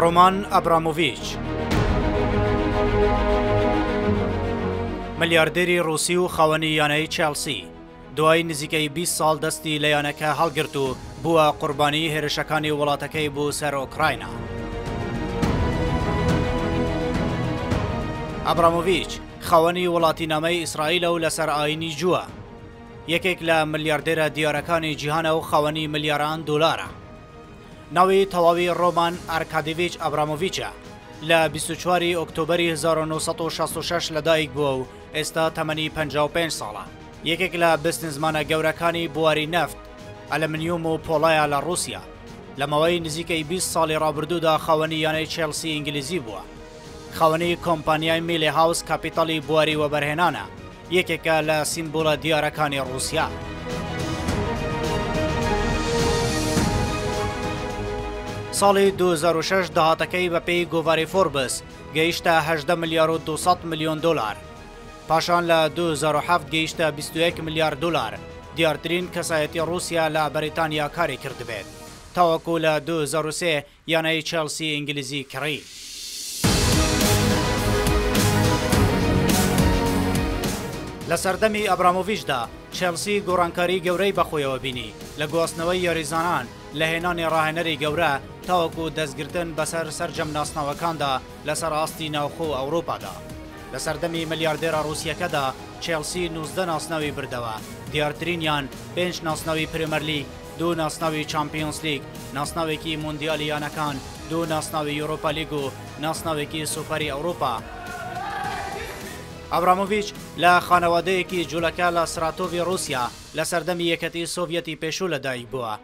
ڕۆمان ئەبرامۆڤیچ ملیاردێری ڕووسی و خاوەنی یانەی چێڵسی دوای نزیکەی 20 ساڵ دەستی لە یانەکە هەڵگرت و بووە قوربانی هێرشەکانی وڵاتەکەی بۆ سەر ئۆکراینە ئەبرامۆڤچ خاوەنی وڵاتینامەی ئیسرائیلە و لەسەر ئاینی جووە. یەکێک لە ملیاردێرە دیارەکانی جیهانە و خاوەنی ملیاران دۆلارە. ناوی تەواوی ڕۆمان ئارکادیڤیچ ئابرامۆڤیچە. لە بیست و چوار ی ئۆکتۆبەری هەزار و نۆ سەد و شەست و شەش لەدایک بووە و ئێستا تەمەنی پەنجا و پێنج ساڵە. یەکێک لە بسنزمانە گەورەکانی بواری نەفت، ئەلەمنیوم و پۆڵایە لە ڕووسیا. لە ماوەی نزیکەی بیست ساڵی ڕابردوودا خاوەنی یانەی چێڵسی ئینگلیزی بووە. خاوەنی کۆمپانیای میلێ هاوس کاپیتاڵی بواری وەبەرهێنانە، یەکێکە لە سیمبولە دیارەکانی ڕووسیا. ساڵی دوو هەزار و شەش داهاتەکەی بە پێی گۆڤاری فۆربس گەیشتە هەژدە ملیار و دوو سەد ملیۆن دۆلار. پاشان لە دوو هەزار و حەفت گەیشتە بیست و یەک ملیار دۆلار، دیارترین کەسایەتی ڕووسیا لە بەریتانیا کاری کردبێت، تاوەکوو لە دوو هەزار و سێ یانەی چێڵسی ئینگلیزی کڕی. لە سەردەمی ئەبرامۆڤیچدا چێڵسی گۆڕانکاری گەورەی بەخۆیەوە بینی، لە گواستنەوەی یاریزانان، لە هێنانی راهێنەری گەورە، تاوەکو دەستگرتن بەسەر سەرجەم ناسناوەکاندا لەسەر ئاستی ناوخۆ و ئەوروپادا. لە سەردەمی ملیاردێرە روسییەکەدا چێڵسی نوزدە ناسناوی بردەوە، دیارترینیان پێنج ناسناوی پرێمەرلیگ، دوو ناسناوی چامپیۆنسلیگ، ناسناوێکی مۆندیالی یانەکان، دوو ناسناوی یۆرۆپالیگ و ناسناوێکی سوپەری ئەوڕوپا. ئابرامۆڤیچ لە خانەوادەیەکی جوولەکە لە سراتۆڤی ڕووسیا لە سەردەمی یەکەتی سۆڤیەتی پێشوو لەدایک بووە.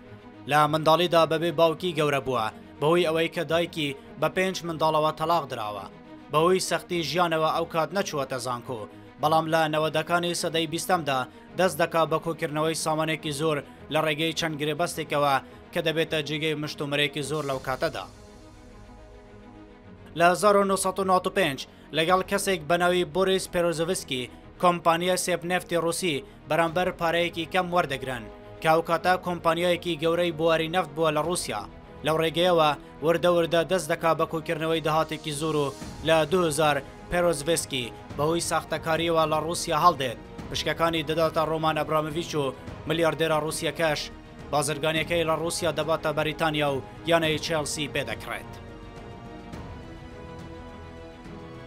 لە منداڵیدا بەبێ باوکی گەورە بووە، بەهۆی ئەوەی کە دایکی بە پێنج منداڵەوە تەڵاق دراوە. بەهۆی سەختی ژیانەوە ئەو کات نەچووەتە زانکۆ، بەڵام لە نەوەدەکانی سەدەی بیستەمدا دەست دەکا بە کۆکردنەوەی سامانێکی زۆر لە ڕێگەی چەند گرێبەستێکەوە کە دەبێتە جێگەی مشتومڕێکی زۆر لەو کاتەدا. لە 1995 لەگەڵ کەسێک بە ناوی بۆریس پێرۆزۆڤسکی کۆمپانیای سێپ نێفتی ڕووسی بەرامبەر پارەیەکی کەم وەردەگرن کە ئەو کاتە کۆمپانیایەکی گەورەی بواری نەفت بووە لە ڕووسیا، لەو ڕێگەیەوە وردە وردە دەست دەکا بە کۆکردنەوەی دەهاتێکی زۆر و لە 2000 پێرۆزڤسکی بەهۆی ساختەکاریەوە لە ڕووسیا هەڵدێت پشکەکانی دەداتە ڕۆمان ئەبرامڤچ و ملیاردێرە ڕووسەکەش بازرگانیەکەی لە ڕووسیا دەباتە بەریتانیا و یانەی چێلسی پێدەکڕێت.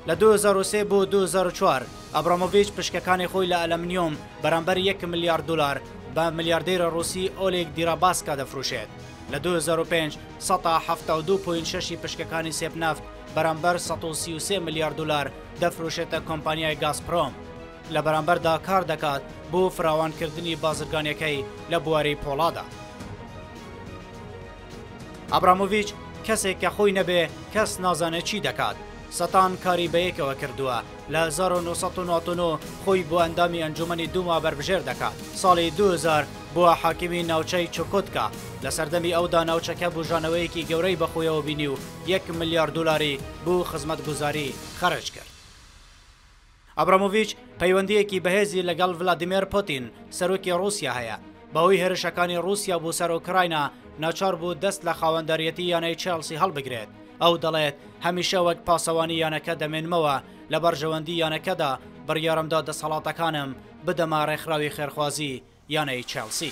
لە 2023 بۆ 2004 ئەبرامۆڤچ پشکەکانی خۆی لە ئەلەمنیۆم بەرامبەر 1 ملیارد دلار بە ملیاردێرە ڕوسی ئۆلێک دیراباسکە دەفروشێت لە دوو هەزار و پێنج سەتا حەفتا و دوو پوینت شەشی پشکەکانی سێبنەفت بەرامبەر سەد و سی و سێ ملیار دولار دەفروشێتە کۆمپانیای گازپرۆم، لە بەرامبەردا کار دەکات بۆ فراوانکردنی بازرگانیەکەی لە بواری پۆڵادا. ئابرامۆڤیچ کەسێک کە خۆی نەبێ کەس نازانێ چی دەکات، سەتان کاری بەیەکەوە کردووە، لە هەزار و نۆ سەد و نۆ نۆ خۆی بۆ ئەندامی ئەنجومەنی دوما بەربژێر دەکات ساڵی دوو هەزار بووە حاکمی ناوچەی چوکۆتکا لە سەردەمی ئەودا ناوچەکە بوژانەوەیەکی گەورەی بەخۆیەوە بینی و یەک ملیار دولاری بو خزمەتگوزاری خەرج کرد. ئابرامۆڤیچ پەیوەندییەکی بەهێزی لەگەڵ ڤلادیمێر پۆتین، سەرۆکی ڕووسیا هەیە، بەهۆی هێرشەکانی ڕووسیا بۆ سەر ئۆکراینا ناچار بوو دەست لە خاوەنداریەتی یانەی چێڵسی هەڵبگرێت، ئەو دەڵێت هەمیشە وەک پاسەوانی یانەکە دەمێنمەوە، لە بەرژەوەندی یانەکەدا بڕیارمدا دەسەڵاتەکانم بدەمە ڕێکخراوی خێرخوازی یانەی چێڵسی.